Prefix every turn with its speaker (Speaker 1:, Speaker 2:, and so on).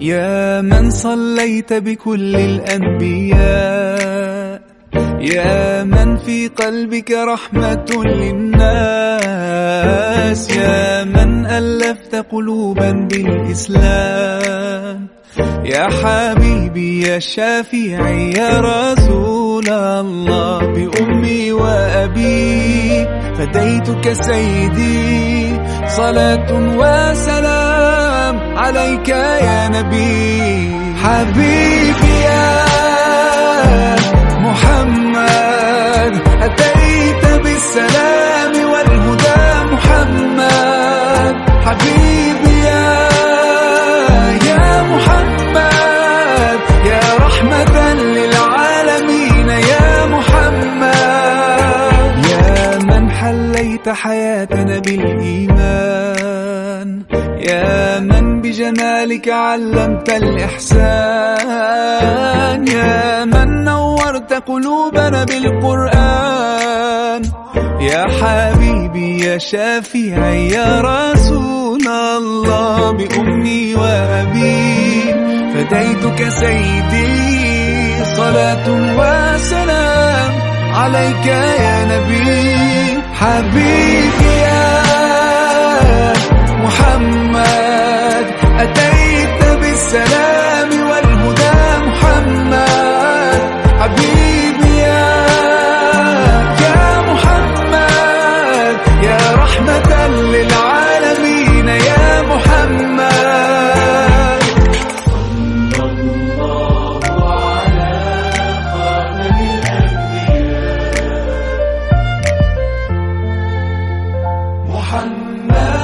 Speaker 1: يا من صليت بكل الأنبياء يا من في قلبك رحمة للناس يا من ألفت قلوبا بالإسلام. يا حبيبي يا شافعي يا رسول الله بأمي وأبي فديتك سيدي صلاة وسلام. عليك يا نبي. حبيبي يا محمد أتيت بالسلام والهدى محمد. حبيبي يا يا محمد يا رحمة للعالمين يا محمد. يا من حليت حياتنا بالإيمان. يا من بجمالك علمت الإحسان. يا من نورت قلوبنا بالقرآن. يا حبيبي يا شافعي يا رسول الله. بأمي وأبي فديتك سيدي. صلاة وسلام عليك يا نبي. حبيبي يا محمد أتيت بالسلام والهدى محمد. حبيبي يا يا محمد يا رحمة للعالمين يا محمد. صلى الله على خاتم الأنبياء محمد.